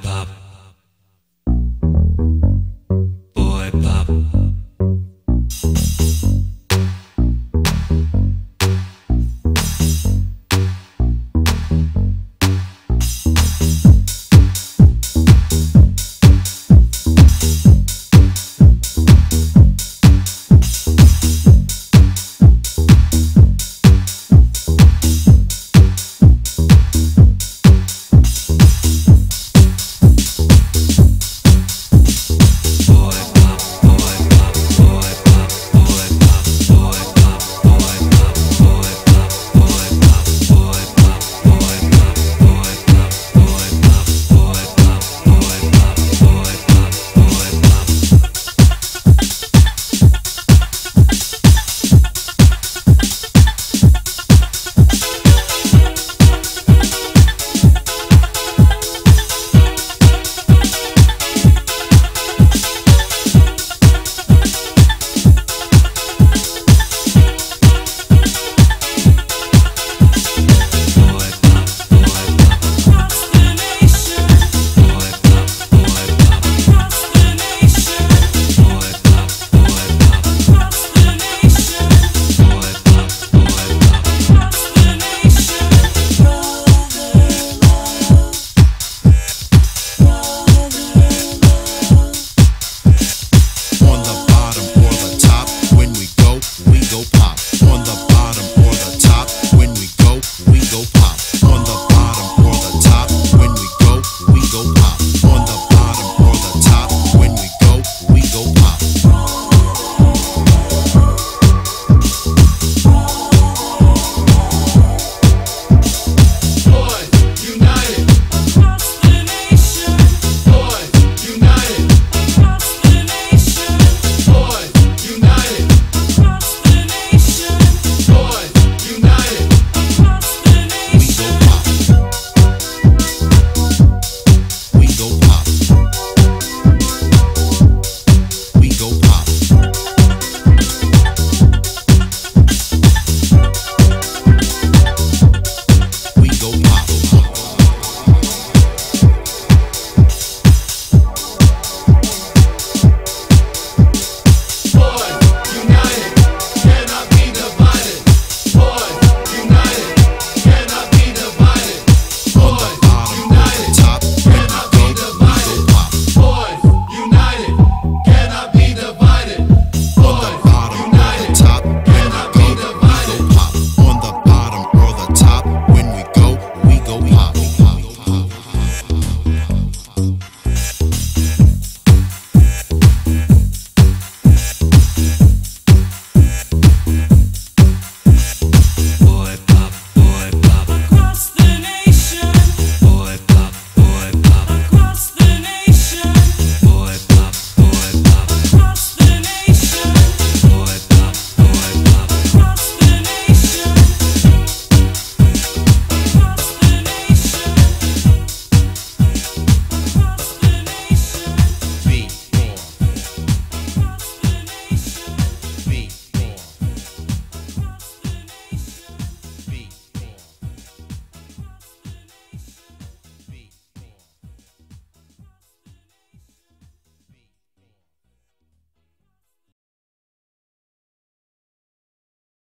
bye.